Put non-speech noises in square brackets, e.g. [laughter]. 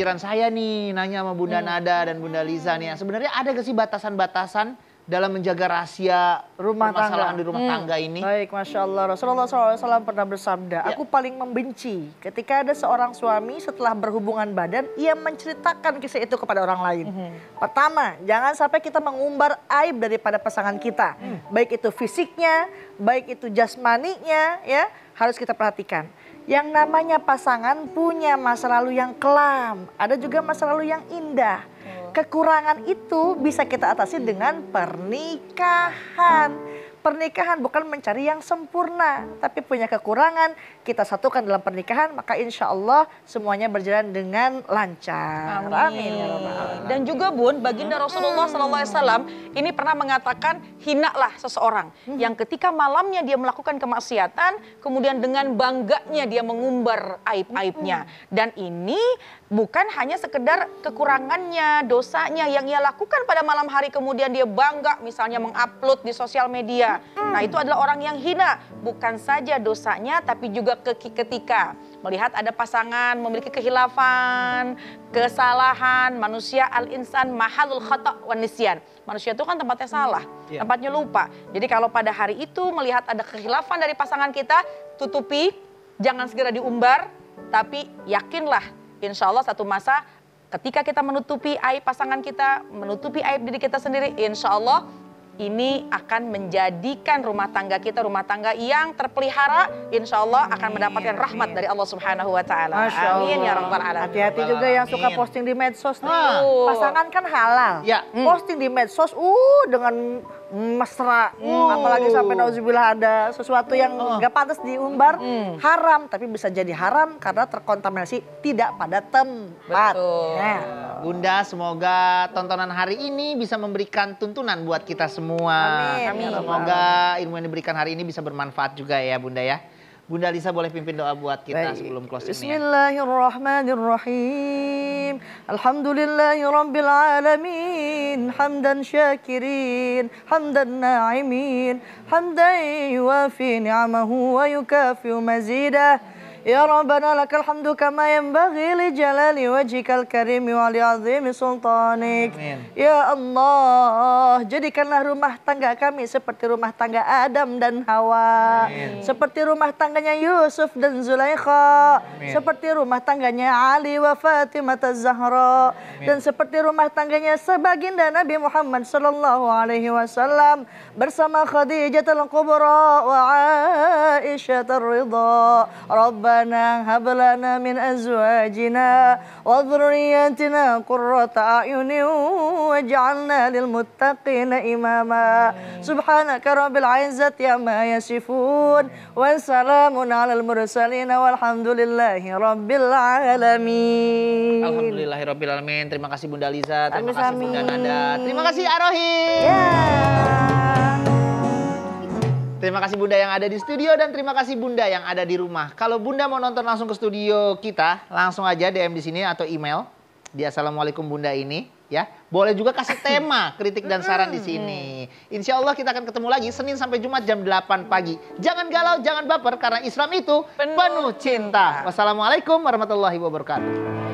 kepikiran saya nih nanya sama Bunda Nada dan Bunda Liza nih. Sebenarnya ada gak sih batasan-batasan dalam menjaga rahasia Rumah tangga. di rumah tangga ini? Baik, Masya Allah. Rasulullah SAW pernah bersabda, Ya. aku paling membenci ketika ada seorang suami setelah berhubungan badan, ia menceritakan kisah itu kepada orang lain. Pertama, jangan sampai kita mengumbar aib daripada pasangan kita. Baik itu fisiknya, baik itu jasmaninya, ya harus kita perhatikan. Yang namanya pasangan punya masa lalu yang kelam, ada juga masa lalu yang indah. Kekurangan itu bisa kita atasi dengan pernikahan. Pernikahan bukan mencari yang sempurna, tapi punya kekurangan. Kita satukan dalam pernikahan, maka insya Allah semuanya berjalan dengan lancar. Amin. ya Rabbal Alamin. Dan juga Bun, baginda Rasulullah SAW ini pernah mengatakan hinalah seseorang yang ketika malamnya dia melakukan kemaksiatan, kemudian dengan bangganya dia mengumbar aib-aibnya. Dan ini bukan hanya sekedar kekurangannya, dosanya yang ia lakukan pada malam hari kemudian dia bangga misalnya mengupload di sosial media. Nah itu adalah orang yang hina, bukan saja dosanya tapi juga ke- ketika melihat ada pasangan memiliki kehilafan, kesalahan, manusia al-insan mahalul khata' wan nisyan. Manusia itu kan tempatnya salah, Iya. tempatnya lupa. Jadi kalau pada hari itu melihat ada kehilafan dari pasangan kita, tutupi, jangan segera diumbar, tapi yakinlah insya Allah satu masa ketika kita menutupi aib pasangan kita, menutupi aib diri kita sendiri, insya Allah ini akan menjadikan rumah tangga kita rumah tangga yang terpelihara, insya Allah akan mendapatkan rahmat dari Allah Subhanahu Wa Taala. Amin ya rabbal alamin. Hati-hati juga yang suka Amin. posting di medsos. nih. Ah. Pasangan kan halal. Ya. Posting di medsos, uh dengan mesra. Apalagi sampai nauzubillah ada sesuatu yang nggak pantas diumbar. Haram, tapi bisa jadi haram karena terkontaminasi tidak pada tempat. Betul. Nah, Bunda, semoga tontonan hari ini bisa memberikan tuntunan buat kita semua. Amin. Amin. Semoga ilmu yang diberikan hari ini bisa bermanfaat juga ya Bunda ya. Bunda Lisa boleh pimpin doa buat kita Baik. sebelum closing ya. Bismillahirrahmanirrahim. Alhamdulillahi rabbil alamin. الحمدين حمدا شاكرين حمدا ناعمين حمدا يوافي نعمه ويكافئ مزيده. Ya Rabbana lakal hamdu kama yanbaghi li jalali wajhikal karim wa li azimi sultanik. Amin. Ya Allah, jadikanlah rumah tangga kami seperti rumah tangga Adam dan Hawa. Seperti rumah tangganya Yusuf dan Zulaikha. Amin. Seperti rumah tangganya Ali wa Fatimah Zahra. Dan seperti rumah tangganya sebaginda Nabi Muhammad sallallahu alaihi wasallam bersama Khadijah al-Kubra wa Aisyah ar-Ridha. Rabbana hab lana min azwajina wa dhurriyyatina qurrata a'yunin waj'alna lil muttaqina imama. Subhanaka rabbil izzati amma yasifun wa salamun 'alal mursalin walhamdulillahi rabbil alamin. Terima kasih Bunda Liza, terima Amin, kasih Bunda. Nada, terima kasih Arohim. Ya. Terima kasih Bunda yang ada di studio dan terima kasih Bunda yang ada di rumah. Kalau Bunda mau nonton langsung ke studio kita, langsung aja DM di sini atau email di Assalamualaikum Bunda ini ya. Boleh juga kasih tema, [laughs] kritik dan saran di sini. Insya Allah kita akan ketemu lagi Senin sampai Jumat jam 8 pagi. Jangan galau, jangan baper karena Islam itu Penuh penuh cinta. Wassalamualaikum warahmatullahi wabarakatuh.